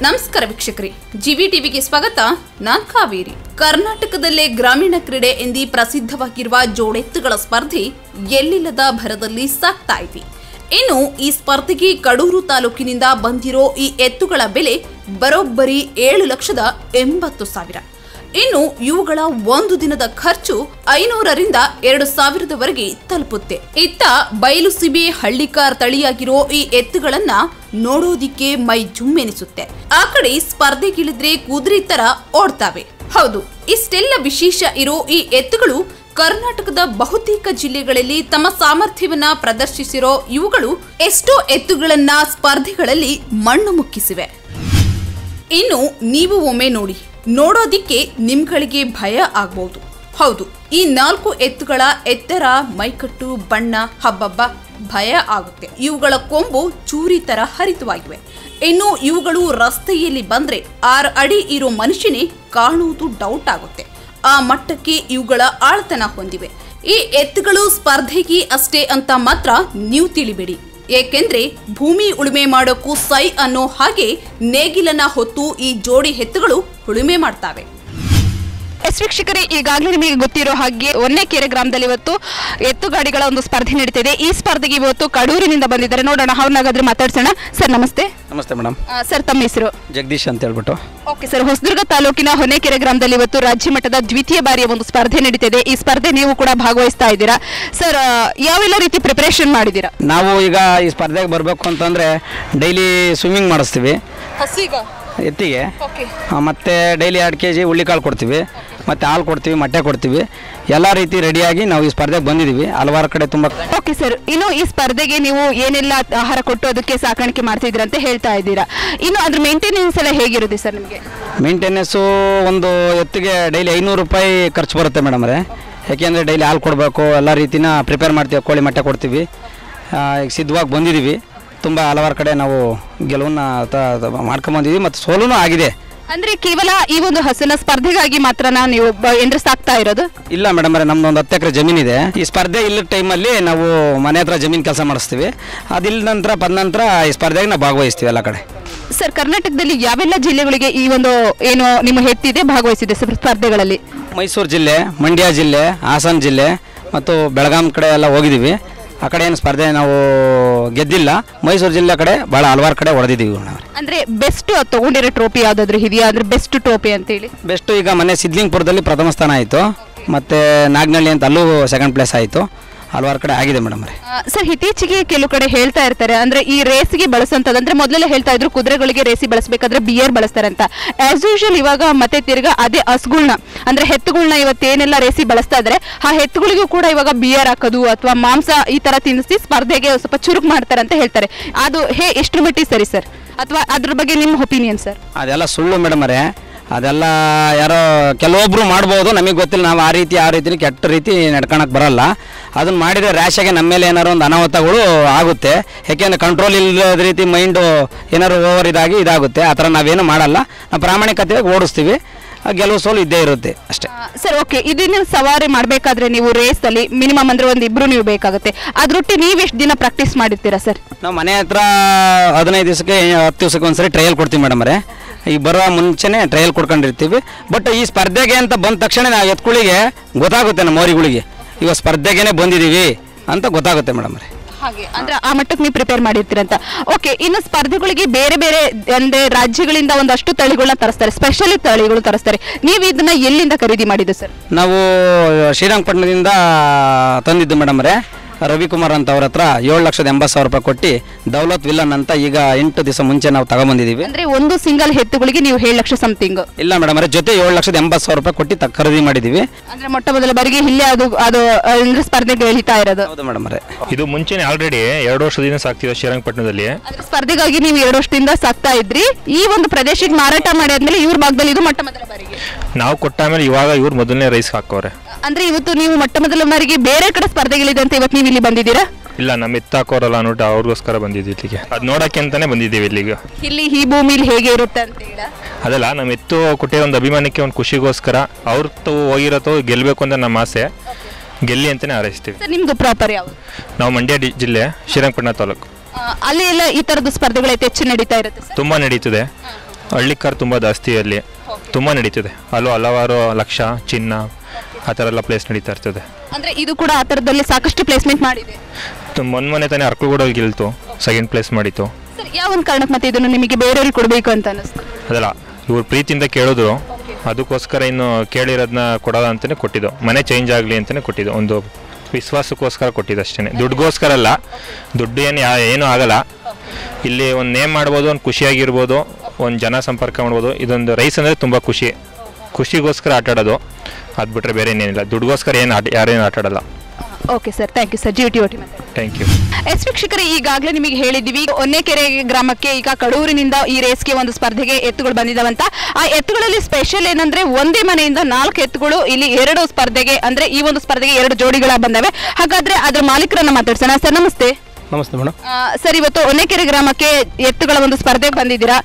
ನಮಸ್ಕಾರ ವೀಕ್ಷಕರಿ. ಜಿವಿ ಟಿವಿಗೆ ಸ್ವಾಗತ. ನಾನ್ ಕಾವೇರಿ. ಕರ್ನಾಟಕದಲ್ಲೇ ಗ್ರಾಮೀಣ ಕ್ರೀಡೆ ಎಂದಿ ಪ್ರಸಿದ್ಧವಾಗಿರುವ ಜೋಡೆತ್ತುಗಳ ಸ್ಪರ್ಧೆ ಎಲ್ಲಿಲ್ಲದ ಭರದಲ್ಲಿ ಸಾಕ್ತಾ ಇದೆ. ಇನ್ನು ಈ ಸ್ಪರ್ಧೆಗೆ ಕಡೂರು ತಾಲೂಕಿನಿಂದ ಬಂದಿರೋ ಈ ಎತ್ತುಗಳ ಬೆಲೆ ಬರೋಬ್ಬರಿ ಏಳು ಲಕ್ಷದ ಎಂಬತ್ತು ಸಾವಿರ. ಇನ್ನು ಇವುಗಳ ಒಂದು ದಿನದ ಖರ್ಚು ಐನೂರರಿಂದ ಎರಡು ಸಾವಿರದವರೆಗೆ ತಲುಪುತ್ತೆ. ಇತ್ತ ಬಯಲು ಸಿಬೆ ಹಳ್ಳಿಕಾರ್ ತಳಿಯಾಗಿರೋ ಈ ಎತ್ತುಗಳನ್ನ ನೋಡೋದಿಕ್ಕೆ ಮೈ ಜುಮ್ಮೆನಿಸುತ್ತೆ. ಆ ಕಡೆ ಸ್ಪರ್ಧೆಗಿಳಿದ್ರೆ ಕುದುರೆ ತರ ಓಡ್ತಾವೆ. ಹೌದು, ಇಷ್ಟೆಲ್ಲ ವಿಶೇಷ ಇರೋ ಈ ಎತ್ತುಗಳು ಕರ್ನಾಟಕದ ಬಹುತೇಕ ಜಿಲ್ಲೆಗಳಲ್ಲಿ ತಮ್ಮ ಸಾಮರ್ಥ್ಯವನ್ನ ಪ್ರದರ್ಶಿಸಿರೋ ಇವುಗಳು ಎಷ್ಟೋ ಎತ್ತುಗಳನ್ನ ಸ್ಪರ್ಧೆಗಳಲ್ಲಿ ಮಣ್ಣು ಮುಕ್ಕಿಸಿವೆ. ಇನ್ನು ನೀವು ಒಮ್ಮೆ ನೋಡಿ, ನೋಡೋದಿಕ್ಕೆ ನಿಮ್ಗಳಿಗೆ ಭಯ ಆಗ್ಬಹುದು ಹೌದು ಈ ನಾಲ್ಕು ಎತ್ತುಗಳ ಎತ್ತರ, ಮೈಕಟ್ಟು, ಬಣ್ಣ, ಹಬ್ಬಬ್ಬ ಭಯ ಆಗುತ್ತೆ. ಇವುಗಳ ಕೊಂಬು ಚೂರಿ ತರ ಹರಿತವಾಗಿವೆ. ಇನ್ನು ಇವುಗಳು ರಸ್ತೆಯಲ್ಲಿ ಬಂದ್ರೆ ಆರು ಅಡಿ ಇರೋ ಮನುಷ್ಯನೇ ಕಾಣುವುದು ಡೌಟ್ ಆಗುತ್ತೆ. ಆ ಮಟ್ಟಕ್ಕೆ ಇವುಗಳ ಆಳ್ತನ ಹೊಂದಿವೆ. ಈ ಎತ್ತುಗಳು ಸ್ಪರ್ಧೆಗೆ ಅಷ್ಟೇ ಅಂತ ಮಾತ್ರ ನೀವು ತಿಳಿಬೇಡಿ. ಏಕೆಂದ್ರೆ ಭೂಮಿ ಉಳುಮೆ ಮಾಡೋಕ್ಕೂ ಸೈ ಅನ್ನೋ ಹಾಗೆ ನೇಗಿಲನ ಹೊತ್ತು ಈ ಜೋಡಿ ಎತ್ತುಗಳು ಉಳುಮೆ ಮಾಡ್ತಾವೆ. ಎಸ್ ವೀಕ್ಷಕರೇ ಈಗಾಗಲೇ ನಿಮಗೆ ಗೊತ್ತಿರೋ ಹಾಗೆ ಒನ್ನೆಕೆರೆ ಗ್ರಾಮದಲ್ಲಿ ಇವತ್ತು ಎತ್ತುಗಾಡಿಗಳ ಒಂದು ಸ್ಪರ್ಧೆ ನಡೀತಿದೆ. ಈ ಸ್ಪರ್ಧೆಗೆ ಇವತ್ತು ಕಡೂರಿನಿಂದ ಬಂದಿದ್ದಾರೆ. ನೋಡೋಣ ಅವ್ರನ್ನಾಗಾದ್ರೆ ಮಾತಾಡ್ಸೋಣ. ಸರ್ ನಮಸ್ತೆ. ನಮಸ್ತೆ ಮೇಡಮ್. ಸರ್ ತಮ್ಮ ಹೆಸರು? ಜಗದೀಶ್ ಅಂತ ಹೇಳ್ಬಿಟ್ಟು. Okay sir. ಹೊಸದುರ್ಗ ತಾಲೂಕಿನ ಹೊನ್ನೆಕೆರೆ ಗ್ರಾಮದಲ್ಲಿ ಇವತ್ತು ರಾಜ್ಯ ಮಟ್ಟದ ದ್ವಿತೀಯ ಬಾರಿಯ ಒಂದು ಸ್ಪರ್ಧೆ ನಡೀತಿದೆ. ಈ ಸ್ಪರ್ಧೆ ನೀವು ಕೂಡ ಭಾಗವಹಿಸ್ತಾ ಇದ್ದೀರಾ? ಸರ್ ಯಾವೆಲ್ಲ ರೀತಿ ಪ್ರಿಪರೇಷನ್ ಮಾಡಿದ್ದೀರಾ? ನಾವು ಈಗ ಈ ಸ್ಪರ್ಧೆಗೆ ಬರಬೇಕು ಅಂತಂದರೆ ಡೈಲಿ ಸ್ವಿಮ್ಮಿಂಗ್ ಮಾಡಿಸ್ತೀವಿ. ಎತ್ತಿಗೆ. ಮತ್ತೆ ಡೈಲಿ ಎರಡು ಕೆ ಜಿ ಹುಳ್ಳಿಕಾಳು ಕೊಡ್ತೀವಿ. ಮತ್ತು ಹಾಲು ಕೊಡ್ತೀವಿ ಮೊಟ್ಟೆ ಕೊಡ್ತೀವಿ. ಎಲ್ಲ ರೀತಿ ರೆಡಿಯಾಗಿ ನಾವು ಈ ಸ್ಪರ್ಧೆಗೆ ಬಂದಿದ್ದೀವಿ ಹಲವಾರು ಕಡೆ ತುಂಬ ಓಕೆ ಸರ್ ಇನ್ನು ಈ ಸ್ಪರ್ಧೆಗೆ ನೀವು ಏನೆಲ್ಲ ಆಹಾರ ಕೊಟ್ಟು ಅದಕ್ಕೆ ಸಾಕಾಣಿಕೆ ಮಾಡ್ತಿದ್ರಿ ಅಂತ ಹೇಳ್ತಾ ಇದ್ದೀರಾ. ಇನ್ನು ಅದ್ರ ಮೇಂಟೆನೆನ್ಸ್ ಎಲ್ಲ ಹೇಗಿರುತ್ತೆ ಸರ್ ನಿಮಗೆ? ಮೇಂಟೆನೆನ್ಸು ಒಂದು ಎತ್ತಿಗೆ ಡೈಲಿ ಐನೂರು ರೂಪಾಯಿ ಖರ್ಚು ಬರುತ್ತೆ ಮೇಡಮ್ ಅದೇ ಯಾಕೆಂದರೆ ಡೈಲಿ ಹಾಲು ಕೊಡಬೇಕು ಎಲ್ಲ ರೀತಿನ ಪ್ರಿಪೇರ್ ಮಾಡ್ತೀವಿ ಕೋಳಿ ಮೊಟ್ಟೆ ಕೊಡ್ತೀವಿ. ಈಗ ಸಿದ್ಧವಾಗಿ ಬಂದಿದ್ದೀವಿ ತುಂಬ ಹಲವಾರು ಕಡೆ ನಾವು ಗೆಲುವನ್ನ ಮಾಡ್ಕೊಂಬಂದಿದ್ದೀವಿ ಮತ್ತು ಸೋಲೂ ಆಗಿದೆ. ಅಂದ್ರೆ ಕೇವಲ ಈ ಒಂದು ಹಸುವಿನ ಸ್ಪರ್ಧೆಗಾಗಿ ಮಾತ್ರ ನೀವು ಎಂದ್ರೆ ಸಾಕ್ತಾ ಇರೋದು? ಇಲ್ಲ ಮೇಡಮ್ ಅವರೇ ನಮ್ದು ಒಂದು ಹತ್ತು ಎಕರೆ ಜಮೀನಿದೆ ಈ ಸ್ಪರ್ಧೆ ಇಲ್ಲದ ಟೈಮಲ್ಲಿ ನಾವು ಮನೆ ಹತ್ರ ಜಮೀನು ಕೆಲಸ ಮಾಡಿಸ್ತೀವಿ. ಅದಿಲ್ಲ ನಂತರ ಬಂದ ನಂತರ ಈ ಸ್ಪರ್ಧೆಗೆ ನಾವು ಭಾಗವಹಿಸ್ತೀವಿ ಎಲ್ಲ ಕಡೆ. ಸರ್ ಕರ್ನಾಟಕದಲ್ಲಿ ಯಾವೆಲ್ಲ ಜಿಲ್ಲೆಗಳಿಗೆ ಈ ಒಂದು ಏನು ನಿಮ್ಮ ಹೆತ್ತಿದೆ ಭಾಗವಹಿಸಿದೆ ಸರ್ ಸ್ಪರ್ಧೆಗಳಲ್ಲಿ? ಮೈಸೂರು ಜಿಲ್ಲೆ ಮಂಡ್ಯ ಜಿಲ್ಲೆ ಹಾಸನ ಜಿಲ್ಲೆ ಮತ್ತು ಬೆಳಗಾಂ ಕಡೆ ಎಲ್ಲ ಹೋಗಿದ್ದೀವಿ. ಆ ಕಡೆ ಏನು ಸ್ಪರ್ಧೆ ನಾವು ಗೆದ್ದಿಲ್ಲ. ಮೈಸೂರು ಜಿಲ್ಲೆ ಕಡೆ ಭಾಳ ಹಲವಾರು ಕಡೆ ಹೊಡೆದಿದ್ದೀವಿ ಅಂದ್ರೆ ಬೆಸ್ಟ್ ತಗೊಂಡಿರೋ ಟ್ರೋಫಿ ಯಾವ್ದಾದ್ರು ಇದೆಯಾ? ಅಂದ್ರೆ ಬೆಸ್ಟ್ ಟ್ರೋಫಿ ಅಂತ ಹೇಳಿ ಬೆಸ್ಟ್ ಈಗ ಮೊನ್ನೆ ಸಿದ್ಲಿಂಗ್ಪುರದಲ್ಲಿ ಪ್ರಥಮ ಸ್ಥಾನ ಆಯಿತು. ಮತ್ತು ನಾಗನಹಳ್ಳಿ ಅಂತ ಅಲ್ಲೂ ಸೆಕೆಂಡ್ ಪ್ಲೇಸ್ ಆಯಿತು. ಹಲವಾರು ಕಡೆ ಆಗಿದೆ ಮೇಡಮ್ ಸರ್ ಇತ್ತೀಚೆಗೆ ಕೆಲವು ಕಡೆ ಹೇಳ್ತಾ ಇರ್ತಾರೆ ಅಂದ್ರೆ ಈ ರೇಸ್ಗೆ ಬಳಸುವಂತದ್ದು ಅಂದ್ರೆ ಮೊದಲೆಲ್ಲ ಹೇಳ್ತಾ ಇದ್ರು ಕುದುರೆಗಳಿಗೆ ರೇಸಿ ಬಳಸಬೇಕಾದ್ರೆ ಬಿಯರ್ ಬಳಸ್ತಾರೆ ಅಂತ ಆಸ್ ಯೂಶಲ್ ಇವಾಗ ಮತ್ತೆ ತಿರ್ಗಾ ಅದೇ ಹಸುಗಳ್ನ ಅಂದ್ರೆ ಹೆತ್ತುಗಳ್ನ ಇವತ್ತೇನೆಲ್ಲ ರೇಸಿ ಬಳಸ್ತಾ ಇದ್ರೆ ಆ ಹೆತ್ತುಗಳಿಗೂ ಕೂಡ ಇವಾಗ ಬಿಯರ್ ಹಾಕೋದು ಅಥವಾ ಮಾಂಸ ಈ ತರ ತಿನ್ನಿಸಿ ಸ್ಪರ್ಧೆಗೆ ಸ್ವಲ್ಪ ಚುರುಕು ಮಾಡ್ತಾರೆ ಅಂತ ಹೇಳ್ತಾರೆ. ಅದು ಹೇ ಎಷ್ಟು ಮಟ್ಟಿಗೆ ಸರಿ ಸರ್? ಅಥವಾ ಅದ್ರ ಬಗ್ಗೆ ನಿಮ್ಮ ಒಪಿನಿಯನ್ ಸರ್? ಅದೆಲ್ಲ ಸುಳ್ಳು ಮೇಡಮ್ ಅರೇ ಅದೆಲ್ಲ ಯಾರೋ ಕೆಲವೊಬ್ರು ಮಾಡ್ಬೋದು ನಮಗೆ ಗೊತ್ತಿಲ್ಲ ನಾವು ಆ ರೀತಿ ಆ ರೀತಿ ಕೆಟ್ಟ ರೀತಿ ನಡ್ಕೊಳಕ್ಕೆ ಬರಲ್ಲ. ಅದನ್ನ ಮಾಡಿದರೆ ರ್ಯಾಶಾಗೆ ನಮ್ಮ ಮೇಲೆ ಏನಾರು ಒಂದು ಅನಾಹುತಗಳು ಆಗುತ್ತೆ. ಯಾಕೆಂದರೆ ಕಂಟ್ರೋಲ್ ಇಲ್ಲದ ರೀತಿ ಮೈಂಡು ಏನಾರು ಓವರ್ ಇದಾಗಿ ಇದಾಗುತ್ತೆ. ಆ ಥರ ನಾವೇನು ಮಾಡಲ್ಲ. ನಾವು ಪ್ರಾಮಾಣಿಕತೆಯಾಗಿ ಓಡಿಸ್ತೀವಿ. ಗೆಲುವು ಸೋಲು ಇದ್ದೇ ಇರುತ್ತೆ ಅಷ್ಟೇ. ಸರ್ ಓಕೆ ಇದನ್ನ ಸವಾರಿ ಮಾಡಬೇಕಾದ್ರೆ ನೀವು ರೇಸ್ ಅಲ್ಲಿ ಮಿನಿಮಮ್ ಅಂದ್ರೆ ಒಂದು ಇಬ್ರು ನೀವು ಬೇಕಾಗುತ್ತೆ. ಅದರೊಟ್ಟಿ ನೀವು ಎಷ್ಟು ದಿನ ಪ್ರಾಕ್ಟೀಸ್ ಮಾಡಿರ್ತೀರಾ ಸರ್? ನಾವು ಮನೆ ಹತ್ರ ಹದಿನೈದು ದಿವಸಕ್ಕೆ ಹತ್ತು ದಿವಸಕ್ಕೆ ಒಂದ್ಸರಿ ಟ್ರಯಲ್ ಕೊಡ್ತೀವಿ ಮೇಡಮ್ ಅವರೇ. ಈಗ ಬರುವ ಮುಂಚೆನೇ ಟ್ರಯಲ್ ಕೊಡ್ಕೊಂಡಿರ್ತೀವಿ. ಬಟ್ ಈ ಸ್ಪರ್ಧೆಗೆ ಅಂತ ಬಂದ ತಕ್ಷಣ ನಾವು ಎತ್ಕುಳಿಗೆ ಗೊತ್ತಾಗುತ್ತೆ ನಮ್ಮ ಮೋರಿಗಳಿಗೆ ಇವಾಗ ಸ್ಪರ್ಧೆಗೇನೆ ಬಂದಿದ್ದೀವಿ ಅಂತ ಗೊತ್ತಾಗುತ್ತೆ ಮೇಡಮ್ ಅವರೇ. ಹಾಗೆ ಅಂದ್ರೆ ಆ ಮಟ್ಟಕ್ಕೆ ನೀವು ಪ್ರಿಪೇರ್ ಮಾಡಿರ್ತೀರಂತ. ಓಕೆ ಇನ್ನು ಸ್ಪರ್ಧೆಗಳಿಗೆ ಬೇರೆ ಬೇರೆ ಅಂದ್ರೆ ರಾಜ್ಯಗಳಿಂದ ಒಂದಷ್ಟು ತಳಿಗಳನ್ನ ತರಿಸ್ತಾರೆ ಸ್ಪೆಷಲಿ ತಳಿಗಳು ತರಿಸ್ತಾರೆ. ನೀವು ಇದನ್ನ ಎಲ್ಲಿಂದ ಖರೀದಿ ಮಾಡಿದ್ದು ಸರ್ ನಾವು ಶ್ರೀರಂಗಪಟ್ಟಣದಿಂದ ತಂದಿದ್ದು ಮೇಡಮ್ ರವಿಕುಮಾರ್ ಅಂತ ಅವ್ರ ಹತ್ರ ಏಳು ಲಕ್ಷದ ಎಂಬತ್ತು ಸಾವಿರ ರೂಪಾಯಿ ಕೊಟ್ಟು ದೌಲತ್ ವಿಲನ್ ಅಂತ ಈಗ ಎಂಟು ದಿವಸ ಮುಂಚೆ ನಾವು ತಗೊಂಬಂದಿದ್ದೀವಿ ಅಂದ್ರೆ ಒಂದು ಸಿಂಗಲ್ ಹೆತ್ತುಗಳಿಗೆ ನೀವು ಏಳು ಲಕ್ಷ ಸಮಥಿಂಗ್ ಇಲ್ಲ ಮೇಡಮ್ ಅವರೇ ಜೊತೆ ಏಳು ಲಕ್ಷದ ಎಂಬತ್ತು ಸಾವಿರ ರೂಪಾಯಿ ಕೊಟ್ಟು ತ ಖರೀದಿ ಮಾಡಿದ್ದೀವಿ ಅಂದ್ರೆ ಮೊಟ್ಟ ಮೊದಲ ಬಾರಿಗೆ ಇಲ್ಲೇ ಅದು ಅದು ಅಂದ್ರೆ ಸ್ಪರ್ಧೆಗೆ ಎಳಿತಾ ಇರೋದು. ಹೌದು ಮೇಡಮ್ ಅವರೇ ಇದು ಮುಂಚೆನೆ ಆಲ್ರೆಡಿ ಎರಡು ವರ್ಷದಿಂದ ಸಾಕ್ತಿದೆ ಶ್ರೀರಂಗಪಟ್ಟಣದಲ್ಲಿ. ಅಂದ್ರೆ ಸ್ಪರ್ಧೆಗಾಗಿ ನೀವು ಎರಡು ವರ್ಷದಿಂದ ಸಾಕ್ತಾ ಇದ್ರಿ. ಈ ಒಂದು ಪ್ರದೇಶಕ್ಕೆ ಮಾರಾಟ ಮಾಡಿ ಆದ್ಮೇಲೆ ಇವ್ರ ಭಾಗದಲ್ಲಿ ಇದು ಮೊಟ್ಟ ಮೊದಲ ಬಾರಿಗೆ. ನಾವು ಕೊಟ್ಟ ಮೇಲೆ ಇವಾಗ ಇವ್ರು ಮೊದಲನೇ ರೈಸ್ ಹಾಕೋರೆ ಅಂದ್ರೆ ಇವತ್ತು ನೀವು ಮೊಟ್ಟ ಮೊದಲ ಬಾರಿಗೆ ಬೇರೆ ಕಡೆ ಸ್ಪರ್ಧೆಗಳಿದೆ ಅಂತ ಇವತ್ತು ನೀವು ಇಲ್ಲಿ ಬಂದಿದ್ದೀರಾ? ಇಲ್ಲ ನಮ್ಮ ಎತ್ತು ಹಾಕೋರಲ್ಲ ಅನ್ಬಿಟ್ಟು ಅವ್ರಿಗೋಸ್ಕರ ಬಂದಿದ್ದೀವಿ ಇಲ್ಲಿಗೆ. ಅದು ನೋಡಕ್ಕೆ ಅಂತಾನೆ ಬಂದಿದ್ದೀವಿ ಇಲ್ಲಿಗೆ. ಇಲ್ಲಿ ಈ ಭೂಮಿಲಿ ಹೇಗೆ ಇರುತ್ತೆ ಅಂತ ಹೇಳ. ಅದಲ್ಲ ನಮ್ಮ ಎತ್ತು ಕೊಟ್ಟಿರೋ ಒಂದು ಅಭಿಮಾನಕ್ಕೆ ಒಂದು ಖುಷಿಗೋಸ್ಕರ. ಅವ್ರದ್ದು ಹೋಗಿರೋದು ಗೆಲ್ಲಬೇಕು ಅಂತ ನಮ್ಮ ಆಸೆ. ಗೆಲ್ಲಿ ಅಂತಾನೆ ಹಾರೈಸ್ತೀವಿ. ಸರ್ ನಿಮ್ದು ಪ್ರಾಪರ್ ಯಾವುದು? ನಾವು ಮಂಡ್ಯ ಡಿ- ಜಿಲ್ಲೆ ಶ್ರೀರಂಗಪಟ್ಟಣ ತಾಲೂಕು. ಆ, ಅಲ್ಲಿ ಎಲ್ಲ ಈ ತರದ ಸ್ಪರ್ಧೆಗಳು ಹೆಚ್ಚು ನಡೀತಾ ಇರುತ್ತೆ ಸರ್? ತುಂಬ ನಡೀತದೆ. ಹಳ್ಳಿಕಾರ್ ತುಂಬ ಜಾಸ್ತಿ ಅಲ್ಲಿ. ತುಂಬ ನಡೀತದೆ. ಅಲ್ಲೂ ಹಲವಾರು ಲಕ್ಷ ಚಿನ್ನ ಆ ಥರ ಎಲ್ಲ ಪ್ಲೇಸ್ ನಡೀತಾ ಇರ್ತದೆ. ಅಂದರೆ ಇದು ಕೂಡ ಆ ಥರದಲ್ಲಿ ಸಾಕಷ್ಟು ಪ್ಲೇಸ್ಮೆಂಟ್ ಮಾಡಿದೆ. ಮೊನ್ನೆ ಮೊನ್ನೆ ತಾನೇ ಅರ್ಕಲ್ಗೂಡ ಗೆಲ್ತು ಸೆಕೆಂಡ್ ಪ್ಲೇಸ್ ಮಾಡಿತ್ತು ಸರ್ ಯಾವ ಒಂದು ಕಾರಣಕ್ಕೆ ಮತ್ತೆ ಇದನ್ನು ನಿಮಗೆ ಬೇರೆಯವ್ರಿಗೆ ಕೊಡಬೇಕು ಅಂತ ಅನಿಸ್ತು ಅದಲ್ಲ ಇವ್ರು ಪ್ರೀತಿಯಿಂದ ಕೇಳಿದ್ರು ಅದಕ್ಕೋಸ್ಕರ ಇನ್ನು ಕೇಳಿರೋದನ್ನ ಕೊಡೋದ ಅಂತಲೇ ಕೊಟ್ಟಿದ್ದು. ಮನೆ ಚೇಂಜ್ ಆಗಲಿ ಅಂತಲೇ ಕೊಟ್ಟಿದ್ದು ಒಂದು ವಿಶ್ವಾಸಕ್ಕೋಸ್ಕರ ಕೊಟ್ಟಿದ್ದು ಅಷ್ಟೇ ದುಡ್ಡುಗೋಸ್ಕರ ಅಲ್ಲ ದುಡ್ಡು ಏನು ಏನೂ ಆಗಲ್ಲ. ಇಲ್ಲಿ ಒಂದು ನೇಮ್ ಮಾಡ್ಬೋದು ಒಂದು ಖುಷಿಯಾಗಿರ್ಬೋದು ಒಂದು ಜನ ಸಂಪರ್ಕ ಮಾಡ್ಬೋದು ಇದೊಂದು ರೈಸ್ ಅಂದರೆ ತುಂಬ ಖುಷಿ. ಖುಷಿಗೋಸ್ಕರ ಆಟ ಆಡೋದು ಅದು ಬಿಟ್ಟರೆ ಬೇರೆ ಏನೇನಿಲ್ಲ ದುಡ್ಗೋಸ್ಕರ ಏನು ಆಟ ಯಾರೇನು ಆಟ ಆಡಲ್ಲ okay sir thank you sir G T OT thank you S ವೀಕ್ಷಕರೇ ಈಗಾಗಲೇ ನಿಮಗೆ ಹೇಳಿದ್ದೀವಿ ಒನ್ನೆಕೆರೆ ಗ್ರಾಮಕ್ಕೆ ಈಗ ಕಡೂರಿನಿಂದ ಈ ರೇಸ್ಗೆ ಒಂದು ಸ್ಪರ್ಧೆಗೆ ಎತ್ತುಗಳು ಬಂದಿದ್ದಾವಂತ ಆ ಎತ್ತುಗಳಲ್ಲಿ ಸ್ಪೆಷಲ್ ಏನಂದ್ರೆ ಒಂದೇ ಮನೆಯಿಂದ ನಾಲ್ಕು ಎತ್ತುಗಳು ಇಲ್ಲಿ ಎರಡು ಸ್ಪರ್ಧೆಗೆ ಅಂದ್ರೆ ಈ ಒಂದು ಸ್ಪರ್ಧೆಗೆ ಎರಡು ಜೋಡಿಗಳ ಬಂದವೆ. ಹಾಗಾದ್ರೆ ಅದರ ಮಾಲೀಕರನ್ನ ಮಾತಾಡ್ಸೋಣ. ಸರ್ ನಮಸ್ತೆ. ನಮಸ್ತೆ ಮೇಡಮ್. ಸರ್ ಇವತ್ತು ಒನ್ನೆಕೆರೆ ಗ್ರಾಮಕ್ಕೆ ಎತ್ತುಗಳ ಒಂದು ಸ್ಪರ್ಧೆಗೆ ಬಂದಿದ್ದೀರಾ?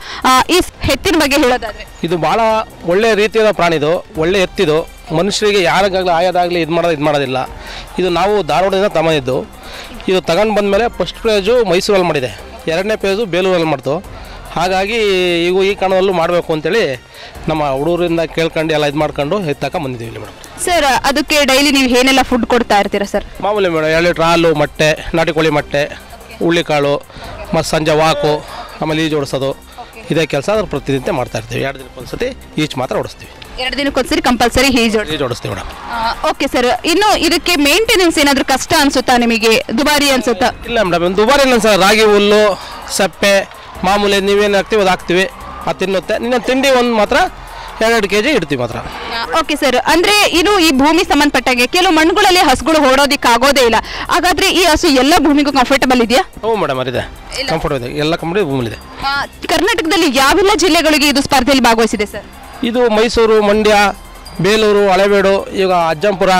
ಈ ಸ್- ಎತ್ತಿನ ಬಗ್ಗೆ ಹೇಳೋದಾದ್ರೆ. ಇದು ಬಹಳ ಒಳ್ಳೆ ರೀತಿಯ ಪ್ರಾಣಿದು ಒಳ್ಳೆ ಎತ್ತಿದು. ಮನುಷ್ಯರಿಗೆ ಯಾರಿಗಾಗಲಿ ಆಯೋದಾಗಲಿ ಇದು ಮಾಡೋದು ಇದು ಮಾಡೋದಿಲ್ಲ. ಇದು ನಾವು ಧಾರವಾಡದಿಂದ ತಗೊಂಡಿದ್ದು ಇದು ತಗೊಂಡು ಬಂದಮೇಲೆ ಫಸ್ಟ್ ಪೇಜು ಮೈಸೂರಲ್ಲಿ ಮಾಡಿದೆ. ಎರಡನೇ ಪೇಜು ಬೇಲೂರಲ್ಲಿ ಮಾಡ್ತು. ಹಾಗಾಗಿ ಈಗ ಈ ಕಾರಣದಲ್ಲೂ ಮಾಡಬೇಕು ಅಂತೇಳಿ ನಮ್ಮ ಹುಡುಗರಿಂದ ಕೇಳ್ಕೊಂಡು ಎಲ್ಲ ಇದು ಮಾಡ್ಕೊಂಡು ಎತ್ತಕ ಬಂದಿದ್ದೀವಿ ಇಲ್ಲಿ ಮೇಡಮ್. ಸರ್ ಅದಕ್ಕೆ ಡೈಲಿ ನೀವು ಏನೆಲ್ಲ ಫುಡ್ ಕೊಡ್ತಾ ಇರ್ತೀರಾ ಸರ್ ಮಾಮೂಲಿ ಮೇಡಮ್ ಎರಡು ಲೀಟ್ರ್ ಹಾಲು ಮೊಟ್ಟೆ ನಾಟಿ ಕೋಳಿ ಮೊಟ್ಟೆ ಹುಳ್ಳಿಕಾಳು ಮತ್ತು ಸಂಜೆ ವಾಕು ಆಮೇಲೆ ಈಜು ಓಡಿಸೋದು ಇದೇ ಕೆಲಸ ಅದ್ರ ಪ್ರತಿನಿತ್ಯ ಮಾಡ್ತಾ ಇರ್ತೀವಿ. ಎರಡು ದಿನಕ್ಕೆ ಒಂದ್ಸತಿ ಈಚ್ ಮಾತ್ರ ಓಡಿಸ್ತೀವಿ. ಎರಡು ದಿನಕ್ಕೊಂದ್ಸರಿ ಕಂಪಲ್ಸರಿ ಈಜು ಈಜು ಓಡಿಸ್ತೀವಿ ಮೇಡಮ್. ಓಕೆ ಸರ್ ಇನ್ನು ಇದಕ್ಕೆ ಮೇಂಟೆನೆನ್ಸ್ ಏನಾದರೂ ಕಷ್ಟ ಅನ್ಸುತ್ತಾ ನಿಮಗೆ? ದುಬಾರಿ ಅನ್ಸುತ್ತಾ? ಇಲ್ಲ ಮೇಡಮ್ ದುಬಾರಿ ಇಲ್ಲ ಸರ್. ರಾಗಿ ಹುಲ್ಲು ಸಪ್ಪೆ ಮಾಮೂಲಿ ನೀವೇನು ಹಾಕ್ತೀವಿ ಅದು ಹಾಕ್ತೀವಿ. ಅದು ತಿನ್ನುತ್ತೆ ನಿನ್ನ ತಿಂಡಿ ಒಂದು ಮಾತ್ರ ಎರಡೆರಡು ಕೆ ಜಿ ಇಡ್ತೀವಿ ಮಾತ್ರ. ಓಕೆ ಸರ್ ಅಂದ್ರೆ ಇನ್ನು ಈ ಭೂಮಿ ಸಂಬಂಧಪಟ್ಟಾಗೆ ಕೆಲವು ಮಣ್ಣುಗಳಲ್ಲಿ ಹಸುಗಳು ಓಡೋದಿಕ್ಕೆ ಆಗೋದೇ ಇಲ್ಲ. ಹಾಗಾದ್ರೆ ಈ ಹಸು ಎಲ್ಲ ಭೂಮಿಗೂ ಕಂಫರ್ಟಬಲ್ ಇದೆಯಾ? ಹ್ಞೂ ಮೇಡಮ್ ಅದಿದೆ. ಕಂಫರ್ಟ್ ಇದೆ. ಎಲ್ಲ ಕಂಪ್ಲೀಟ್ ಇದೆ ಕರ್ನಾಟಕದಲ್ಲಿ ಯಾವೆಲ್ಲ ಜಿಲ್ಲೆಗಳಿಗೆ ಇದು ಸ್ಪರ್ಧೆಯಲ್ಲಿ ಭಾಗವಹಿಸಿದೆ ಸರ್ ಇದು ಮೈಸೂರು ಮಂಡ್ಯ ಬೇಲೂರು ಹಳೆಬೇಡು ಈಗ ಅಜ್ಜಂಪುರ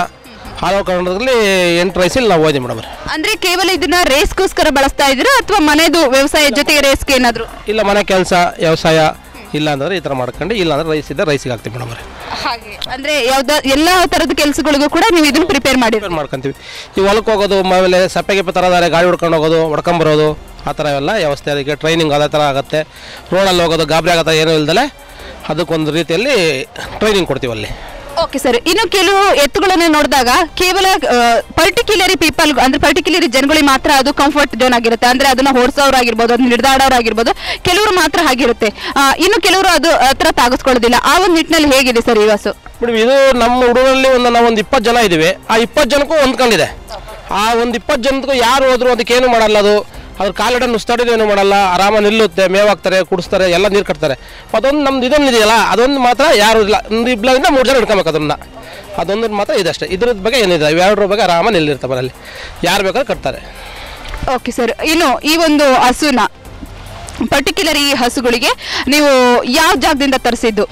ಹಲವು ಕರ್ನಾಟಕದಲ್ಲಿ ಎಂಟು ರೈಸಲ್ಲಿ ನಾವು ಓದಿ ಮೇಡಮ್ ಅಂದ್ರೆ ಕೇವಲ ಇದನ್ನ ರೇಸ್ಗೋಸ್ಕರ ಬಳಸ್ತಾ ಇದೀರಾ ಅಥವಾ ಮನೆದು ವ್ಯವಸಾಯ ಜೊತೆಗೆ ರೇಸ್ಗೆ ಏನಾದ್ರು? ಇಲ್ಲ ಮನೆ ಕೆಲಸ ವ್ಯವಸಾಯ ಇಲ್ಲ ಅಂದ್ರೆ ಈ ಥರ ಮಾಡ್ಕೊಂಡು ಇಲ್ಲ ಅಂದ್ರೆ ರೈಸ್ ಇದ್ದರೆ ರೈಸಿಗೆ ಹಾಕ್ತೀವಿ ಮೇಡಮ್ ಹಾಗೆ. ಅಂದ್ರೆ ಯಾವ್ದ ಎಲ್ಲ ತರದ ಕೆಲಸಗಳಿಗೂ ಕೂಡ ನೀವು ಇದನ್ನ ಪ್ರಿಪೇರ್ ಮಾಡಿ ಪ್ರಿಪೇರ್ ಮಾಡ್ಕೊಂತೀವಿ. ಈ ಹೊಲಕ್ಕೆ ಹೋಗೋದು ಆಮೇಲೆ ಸಪ್ಪೆ ಗಿಪ್ಪೆ ಆದರೆ ಗಾಡಿ ಹೊಡ್ಕೊಂಡು ಹೋಗೋದು ಹೊಡ್ಕೊಂಬರೋದು ಆ ಥರ ಎಲ್ಲ ವ್ಯವಸ್ಥೆ ಅದಕ್ಕೆ ಟ್ರೈನಿಂಗ್ ಅದೇ ಥರ ಆಗುತ್ತೆ. ರೋಡಲ್ಲಿ ಹೋಗೋದು ಗಾಬರಿ ಆಗತ್ತೆ ಏನೂ ಇಲ್ದಲೆ ಅದಕ್ಕೊಂದು ರೀತಿಯಲ್ಲಿ ಟ್ರೈನಿಂಗ್ ಕೊಡ್ತೀವಿ ಅಲ್ಲಿ. ಓಕೆ ಸರ್ ಇನ್ನು ಕೆಲವು ಎತ್ತುಗಳನ್ನು ನೋಡಿದಾಗ ಕೇವಲ ಪರ್ಟಿಕ್ಯುಲರಿ ಪೀಪಲ್ ಅಂದ್ರೆ ಪರ್ಟಿಕ್ಯುಲರಿ ಜನಗಳಿಗೆ ಮಾತ್ರ ಅದು ಕಂಫರ್ಟ್ ಝೋನ್ ಆಗಿರುತ್ತೆ. ಅಂದ್ರೆ ಅದನ್ನ ಆಗಿರ್ಬೋದು ಅದನ್ನ ಆಗಿರ್ಬೋದು ಕೆಲವರು ಮಾತ್ರ ಹಾಗಿರುತ್ತೆ. ಇನ್ನು ಕೆಲವರು ಅದು ಹತ್ರ ತಾಗಿಸ್ಕೊಳ್ಳೋದಿಲ್ಲ. ಆ ಒಂದು ನಿಟ್ಟಿನಲ್ಲಿ ಹೇಗಿದೆ ಸರ್ ಈ ಮೇಡಮ್, ಇದು ನಮ್ಮ ಹುಡುಗರಲ್ಲಿ ಒಂದು ನಾವು ಒಂದು ಇಪ್ಪತ್ತು ಜನ ಇದ್ದೀವಿ. ಆ ಇಪ್ಪತ್ತು ಜನಕ್ಕೂ ಹೊಂದ್ಕೊಂಡಿದೆ. ಆ ಒಂದು ಇಪ್ಪತ್ತು ಜನಕ್ಕೂ ಯಾರು ಹೋದ್ರು ಅದಕ್ಕೇನು ಮಾಡಲ್ಲ ಅದು. ಅದ್ರ ಕಾಲಿಡ ನುಸ್ತಾಡಿದೇನು ಮಾಡಲ್ಲ, ಆರಾಮ ನಿಲ್ಲುತ್ತೆ, ಮೇವಾಗ್ತಾರೆ, ಕುಡಿಸ್ತಾರೆ, ಎಲ್ಲ ನೀರು ಕಟ್ತಾರೆ. ಅದೊಂದು ನಮ್ದು ಇದೊಂದು ಇದೆಯಲ್ಲ ಅದೊಂದು ಮಾತ್ರ ಯಾರು ಇಲ್ಲ. ಒಂದು ಇಬ್ಬರಿಂದ ಮೂರು ಜನ ಹಿಡ್ಕೊಬೇಕು ಅದನ್ನ. ಅದೊಂದು ಮಾತ್ರ ಇದಷ್ಟೇ ಇದ್ರ ಬಗ್ಗೆ ಏನಿದೆ? ಇವೆರಡರ ಬಗ್ಗೆ ಆರಾಮ ನಿಲ್ಲಿರ್ತಾರೆ ಅಲ್ಲಿ ಯಾರು ಬೇಕಾದ್ರೂ ಕಟ್ತಾರೆ. ಓಕೆ ಸರ್ ಇನ್ನು ಈ ಒಂದು ಹಸುನ ಪರ್ಟಿಕ್ಯುಲರ್ ಈ ಹಸುಗಳಿಗೆ ನೀವು ಯಾವ ಜಾಗದಿಂದ ತರಿಸಿದ್ದು?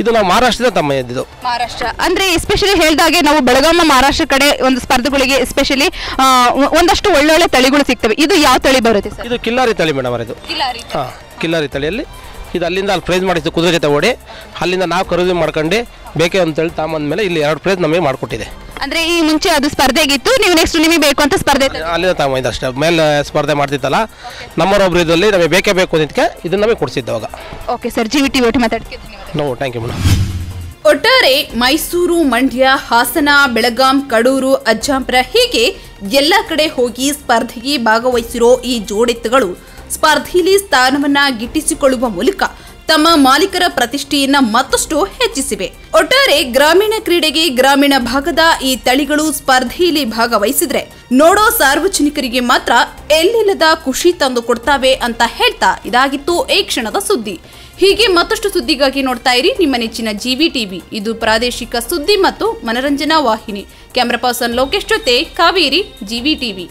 ಇದು ನಾವು ಮಹಾರಾಷ್ಟ್ರದ ತಮ್ಮ ಇದ್ದಿದ್ದು. ಮಹಾರಾಷ್ಟ್ರ. ಅಂದ್ರೆ ಎಸ್ಪೆಷಲಿ ಹೇಳಿದಾಗೆ ನಾವು ಬೆಳಗಾವಿನ ಮಹಾರಾಷ್ಟ್ರ ಕಡೆ ಒಂದು ಸ್ಪರ್ಧೆಗಳಿಗೆ ಎಸ್ಪೆಷಲಿ ಒಂದಷ್ಟು ಒಳ್ಳೊಳ್ಳೆ ತಳಿಗಳು ಸಿಗ್ತವೆ. ಇದು ಯಾವ ತಳಿ ಬರುತ್ತೆ ಸರ್? ಇದು ಕಿಲ್ಲಾರಿ ತಳಿ ಮೇಡಮ್ ಇದು ಹಾಂ ಕಿಲ್ಲಾರಿ ತಳಿಯಲ್ಲಿ. ಇದು ಅಲ್ಲಿಂದ ಅಲ್ಲಿ ಪ್ರೈಸ್ ಮಾಡಿದ್ದು ಕುದುರೆ ಜೊತೆ ಓಡಿ ಅಲ್ಲಿಂದ ನಾವು ಖರೀದಿ ಮಾಡ್ಕೊಂಡು ಬೇಕೇ ಅಂತೇಳಿ ಮೇಲೆ ಇಲ್ಲಿ ಎರಡು ಪ್ರೈಸ್ ನಮಗೆ ಮಾಡಿಕೊಟ್ಟಿದೆ. ಅಂದ್ರೆ ಈ ಮುಂಚೆ ಅದು ಸ್ಪರ್ಧೆಗಿತ್ತು ನೀವು ನೆಕ್ಸ್ಟ್ ನಿಮಗೆ ಬೇಕು ಅಂತ ಸ್ಪರ್ಧೆ ಅಲ್ಲಿಂದ ತಗೊಂಬಂದು ಅಷ್ಟೇ. ಮೇಲೆ ಸ್ಪರ್ಧೆ ಮಾಡ್ತಿತ್ತಲ್ಲ? ನಮ್ಮರೊಬ್ರು ಇದರಲ್ಲಿ ನಮಗೆ ಬೇಕೇ ಬೇಕು ಅಂದಿದ್ದಕ್ಕೆ ಇದನ್ನ ನಮಗೆ ಕೊಡಿಸಿದ್ದೆ ಅವಾಗ. Okay sir G V T ಒಟ್ಟು ಮಾತಾಡ್ತಿದ್ದೀನಿ ನೋ ಥ್ಯಾಂಕ್ ಯು ಮೇಡಮ್ ಒಟ್ಟಾರೆ ಮೈಸೂರು ಮಂಡ್ಯ ಹಾಸನ ಬೆಳಗಾಂ ಕಡೂರು ಅಜ್ಜಾಂಪುರ ಹೀಗೆ ಎಲ್ಲ ಕಡೆ ಹೋಗಿ ಸ್ಪರ್ಧೆಗೆ ಭಾಗವಹಿಸಿರೋ ಈ ಜೋಡೆತ್ತುಗಳು ಸ್ಪರ್ಧೆಯಲ್ಲಿ ಸ್ಥಾನವನ್ನ ಗಿಟ್ಟಿಸಿಕೊಳ್ಳುವ ಮೂಲಕ ತಮ್ಮ ಮಾಲೀಕರ ಪ್ರತಿಷ್ಠೆಯನ್ನ ಮತ್ತಷ್ಟು ಹೆಚ್ಚಿಸಿವೆ. ಒಟ್ಟಾರೆ ಗ್ರಾಮೀಣ ಕ್ರೀಡೆಗೆ ಗ್ರಾಮೀಣ ಭಾಗದ ಈ ತಳಿಗಳು ಸ್ಪರ್ಧೆಯಲ್ಲಿ ಭಾಗವಹಿಸಿದ್ರೆ ನೋಡೋ ಸಾರ್ವಜನಿಕರಿಗೆ ಮಾತ್ರ ಎಲ್ಲಿಲ್ಲದ ಖುಷಿ ತಂದು ಕೊಡ್ತಾವೆ ಅಂತ ಹೇಳ್ತಾ ಇದಾಗಿತ್ತು ಈ ಕ್ಷಣದ ಸುದ್ದಿ. ಹೀಗೆ ಮತ್ತಷ್ಟು ಸುದ್ದಿಗಾಗಿ ನೋಡ್ತಾ ಇರಿ ನಿಮ್ಮ ನೆಚ್ಚಿನ ಜಿವಿ ಟಿವಿ. ಇದು ಪ್ರಾದೇಶಿಕ ಸುದ್ದಿ ಮತ್ತು ಮನರಂಜನಾ ವಾಹಿನಿ. ಕ್ಯಾಮ್ರಾ ಪರ್ಸನ್ ಲೋಕೇಶ್ ಜೊತೆ ಕಾವೇರಿ, ಜಿವಿ ಟಿವಿ.